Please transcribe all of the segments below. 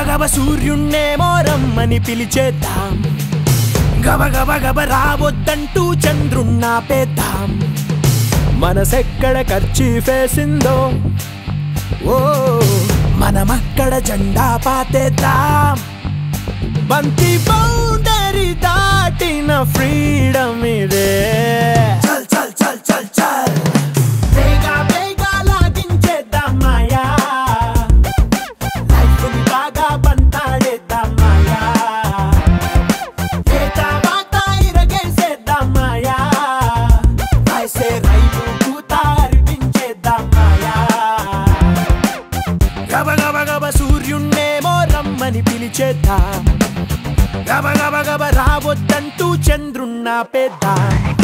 గబగబ సూర్యుణ్ణేమో రమ్మని పిలిచేద్దాం. గబగబ గబ చంద్రున్నా పేద్దాం. మనసెక్కడ ఖర్చీ వేసిందో ఓ మనమక్కడ జెండా పాతేద్దాం. బంతి బౌండరీ దాటిన ఫ్రీడమ్ ఇదే. చల్ చల్ చల్ చల్ చల్. a pedar.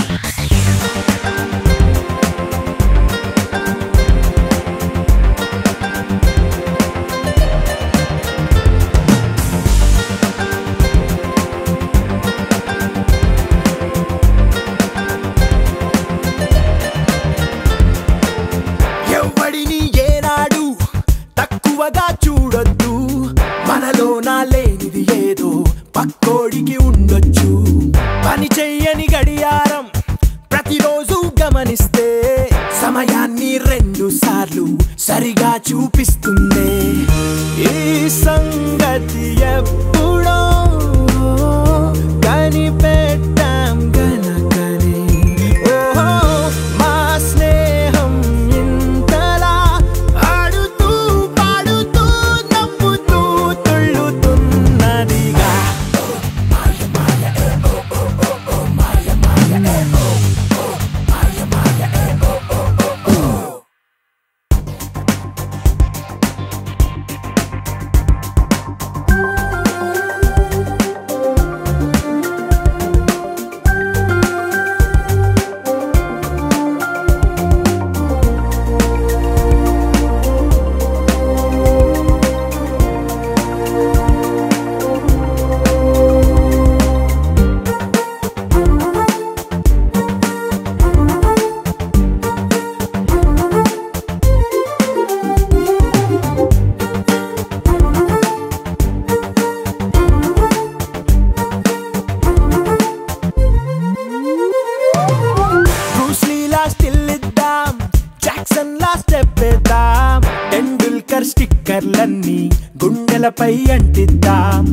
ఇళ్ళపై అంటిద్దాం.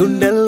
గుండెల్లో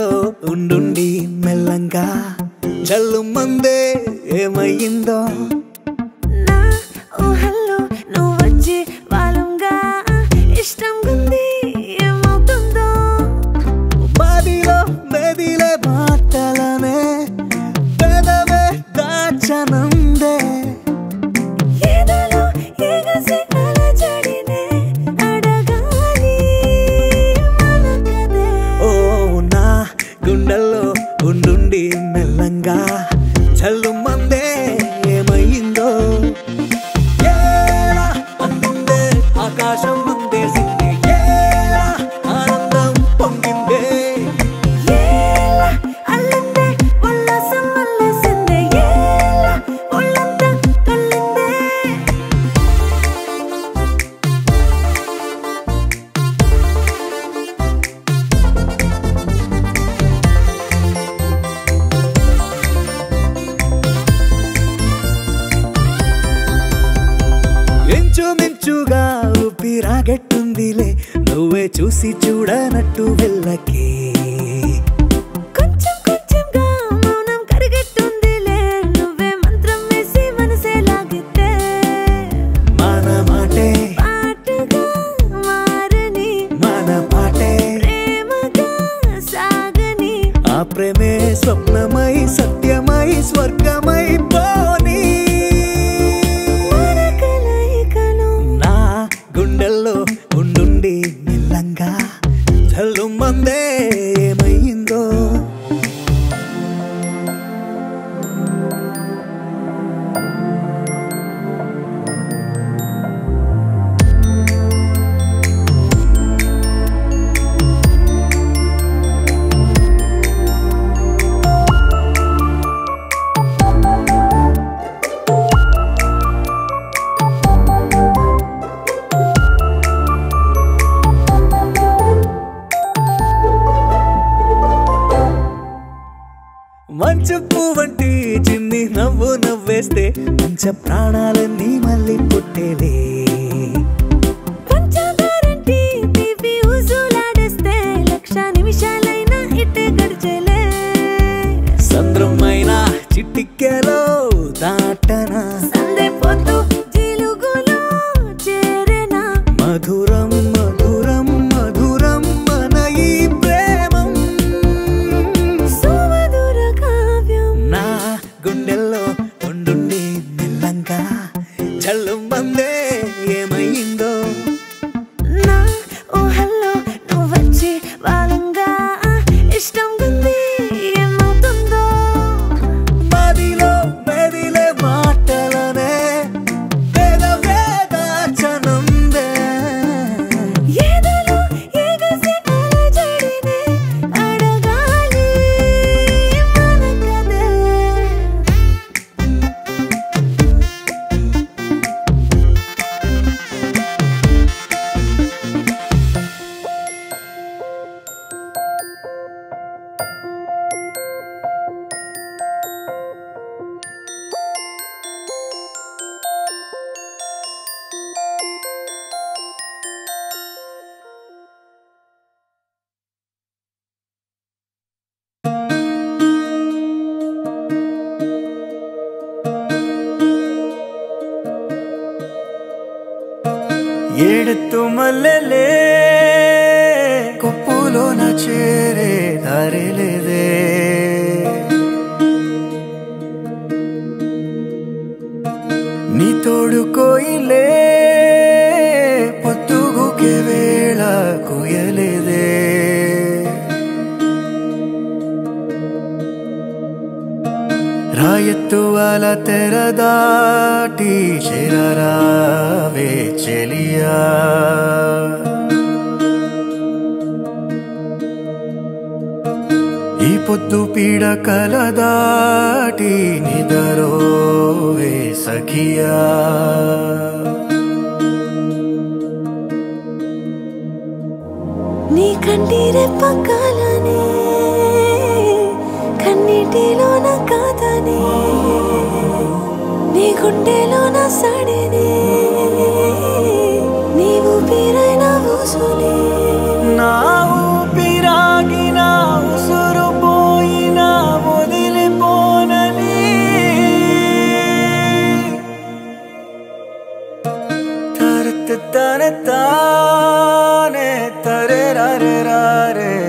స్వప్నమై సత్యమై స్వర్గమై మంచు పువ్వంటి చిన్ని నవ్వు నవ్వేస్తే మంచ ప్రాణాలన్నీ మళ్ళీ పుట్టేలే. ఏడుతూ మల్లెలే కొప్పులోన చేరే దారి లేదే నీ తోడు కోయిలే పొత్తుగుకే వేళ కుయలేదే ರಾಯತ್ತುವಲ ತೆರದಾಟಿ రావే చెలియా. ఈ పొద్దు పీడ కలదాటి నిదరోవే సఖియా. నీ కంటి రెప్పకాలనే కన్నీటిలో గుండెలో నా సడిని నీవు పీరైన ఊసుని. నా ఊపిరాగిన ఉసురు పోయిన వదిలిపోనని. తరత తర తానే తరే రే రే.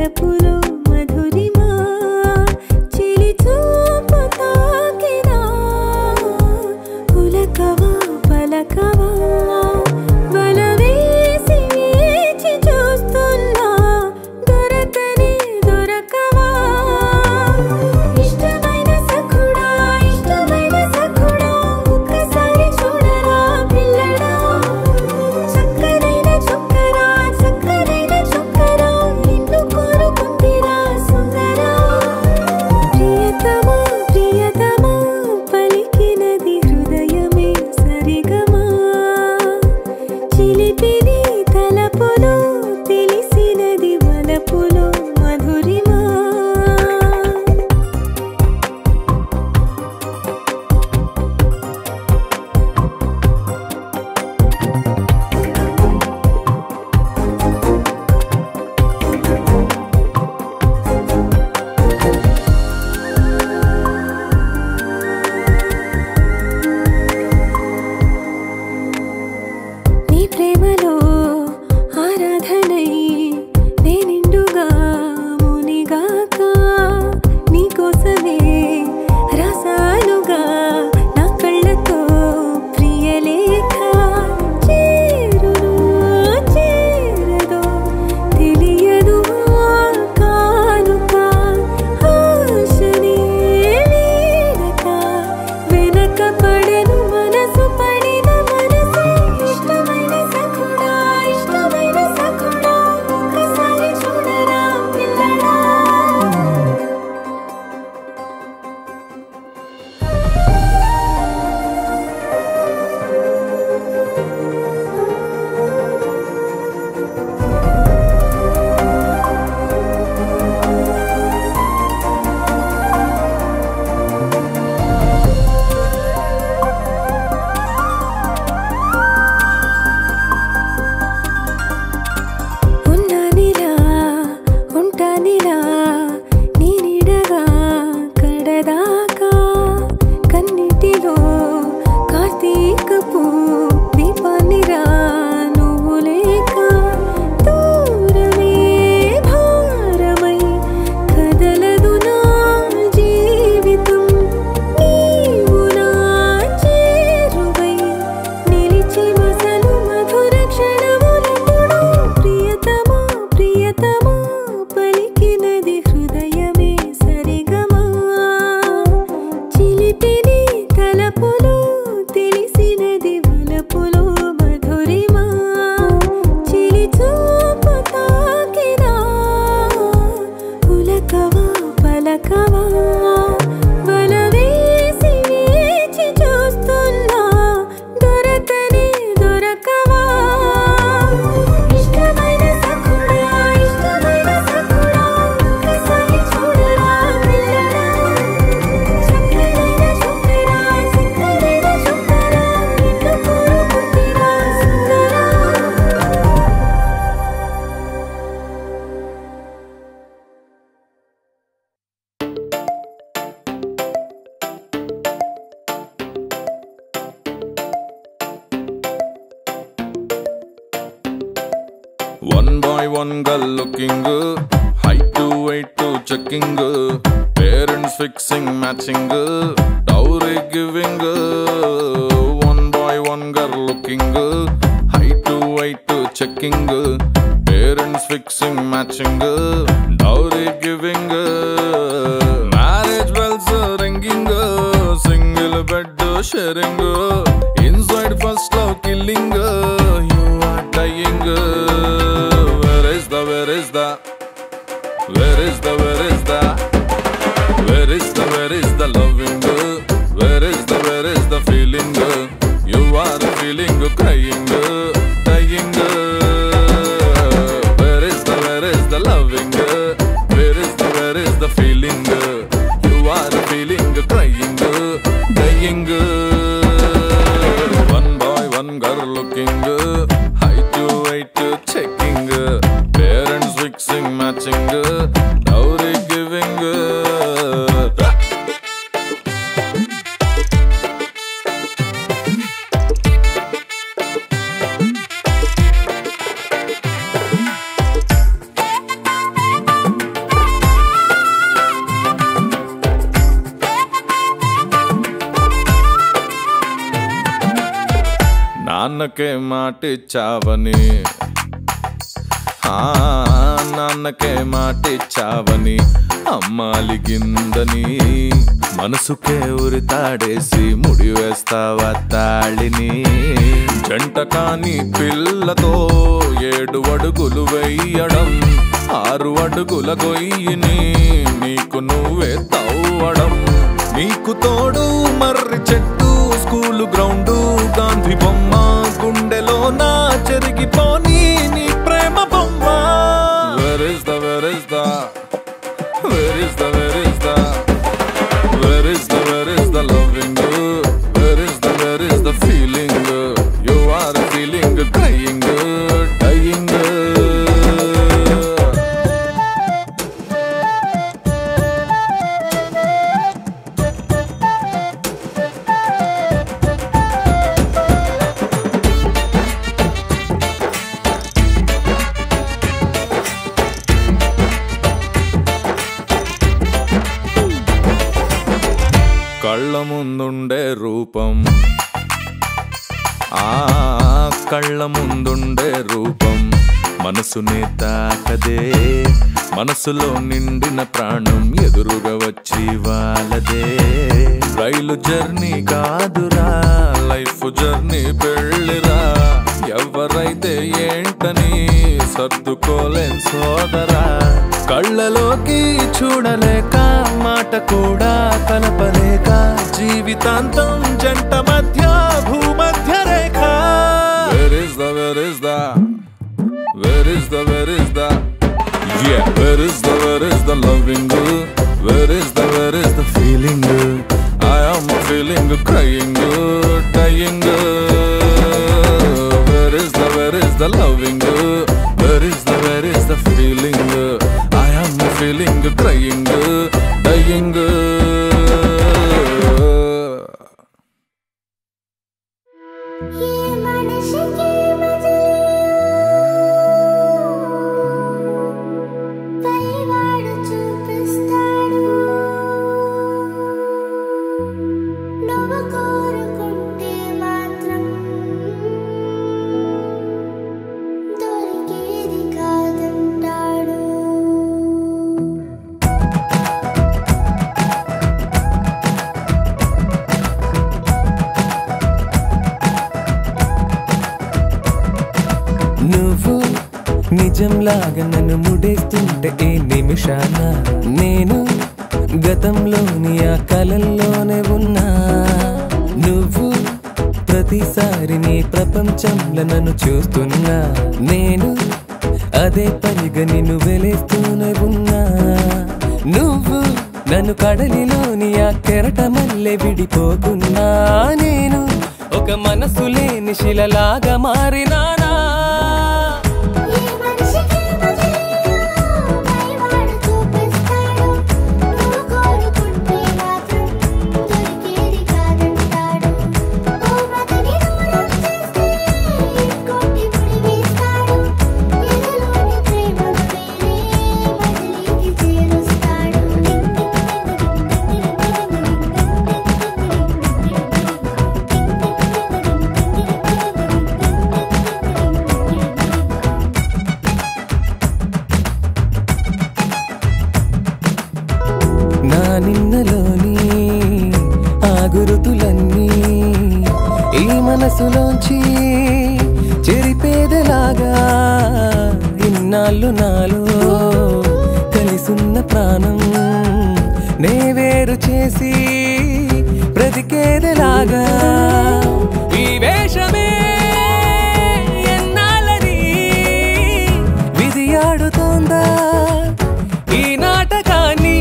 తలపులో One boy, one girl looking Height to weight to checking Parents fixing matching Dowry giving One boy, one girl looking Height to weight to checking Parents fixing matching Dowry giving Marriage bells ringing Single bed sharing where is the loving? Where is the, where is the feeling? You are feeling crying. నాన్నకే మాటిచ్చావని నాన్నకే మాటిచ్చావని అమ్మాలి గిందని మనసుకే ఉరితాడేసి ముడివేస్తావా తాళిని. జంట కాని పిల్లతో ఏడు అడుగులు వెయ్యడం ఆరు అడుగుల గొయ్యిని నీకు నువ్వే తవ్వడం. నీకు తోడు మర్రి చెట్టు స్కూలు గ్రౌండు గాంధీ బొమ్మ. 那 మనసునే తాకదే. మనసులో నిండిన ప్రాణం ఎదురుగా వచ్చి వాళ్ళదే రైలు జర్నీ కాదురా లైఫ్ జర్నీ పెళ్ళిరా. ఎవరైతే ఏంటని సర్దుకోలేం సోదరా. కళ్ళలోకి చూడలేక మాట కూడా కలపలేక జీవితాంతం జంట మధ్య భూమధ్య రేఖ. Where is the, where is the, where is the, where is the, yeah, where is the, where is the loving, where is the, where is the feeling, I am feeling crying, dying, where is the, where is the loving, where is the, where is the feeling, I am feeling crying, dying. ఈ నిజంలాగా నన్ను ముడేస్తుంటే ఏ నిమిషాన? నేను గతంలోని ఆ కలల్లోనే ఉన్నా. నువ్వు ప్రతిసారి నీ ప్రపంచంలో నన్ను చూస్తున్నా. నేను అదే పనిగా నిన్ను వెలేస్తూనే ఉన్నా. నువ్వు నన్ను కడలిలోని ఆ కెరట మల్లె విడిపోకున్నా నేను ఒక మనసు లేని శిలలాగా మారినానా? బ్రతికేదిలాగా? ఈ వేషమే ఎన్నాలని విధి ఆడుతోందా? ఈ నాటకాన్ని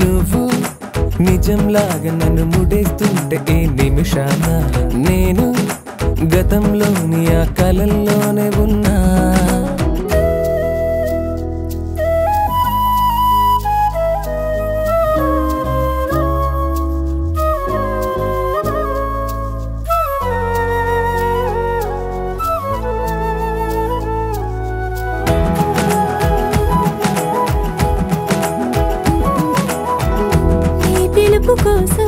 నువ్వు నిజంలాగా నన్ను ముడేస్తుంటే ఏ నిమిషాన? నేను గతంలోని ఆ కలల్లోనే ఉన్నా. కోసం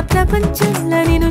ప్రపంచంలో నేను